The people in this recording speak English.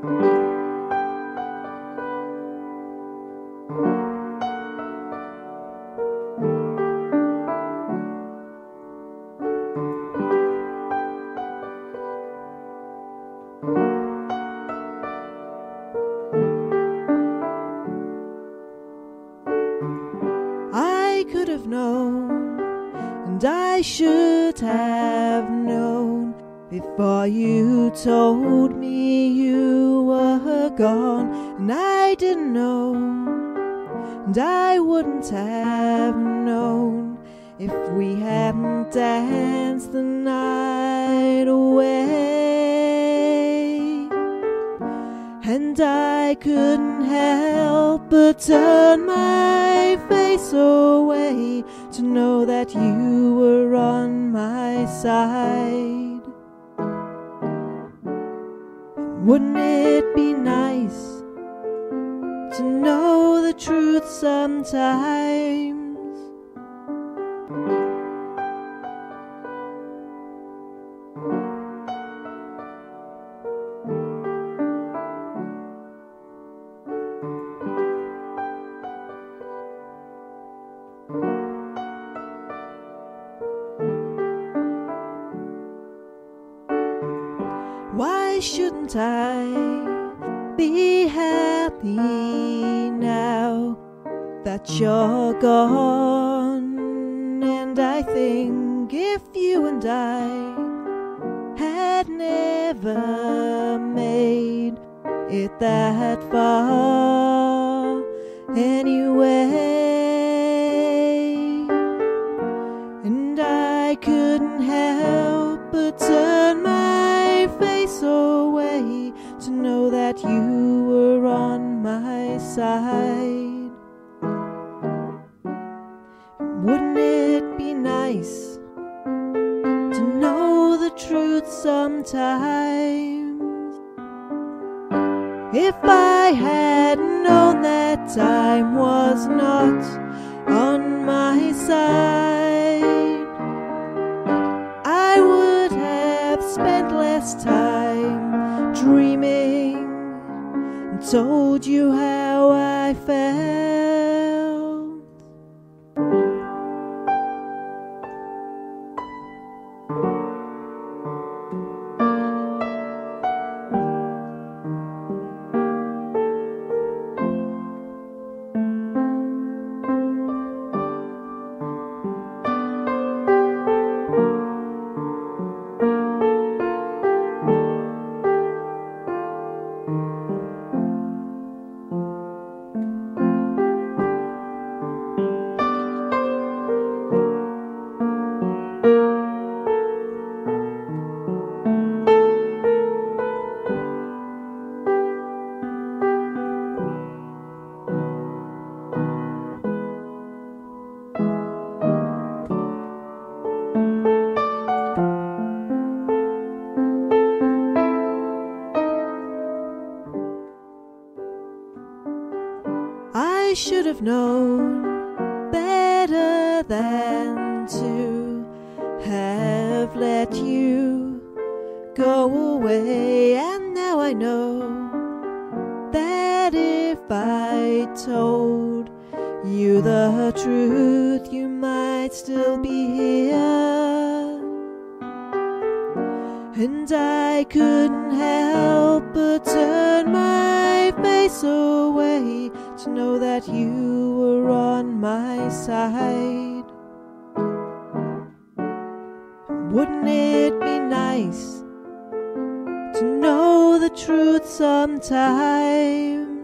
I could have known, and I should have known before you told me you were gone, and I didn't know, and I wouldn't have known if we hadn't danced the night away. And I couldn't help but turn my face away to know that you were on my side. Wouldn't it be nice to know the truth sometimes? Why shouldn't I be happy now that you're gone? And I think if you and I had never made it that far anyway, and I couldn't help but turn know that you were on my side. Wouldn't it be nice to know the truth sometimes? If I had known that time was not on my side, I would have spent less time dreaming told you how I felt. I should have known better than to have let you go away. And now I know that if I told you the truth, you might still be here. And I couldn't help but turn my face away to know that you were on my side. Wouldn't it be nice to know the truth sometime?